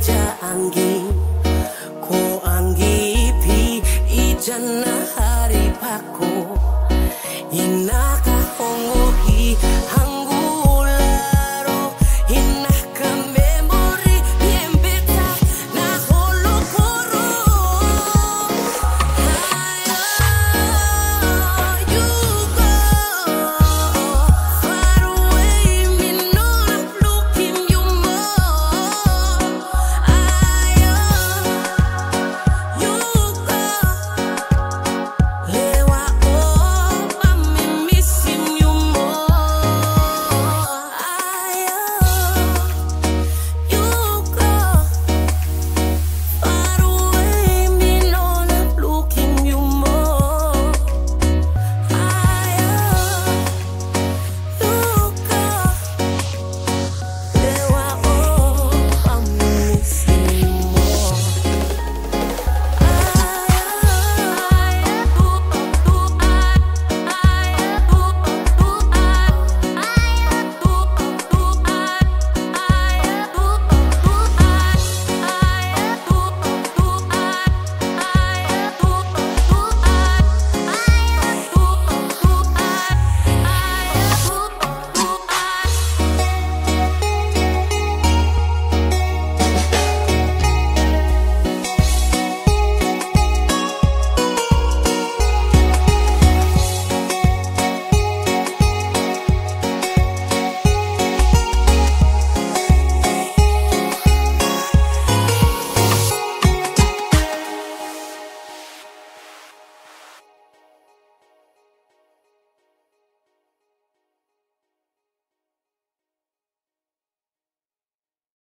架钢琴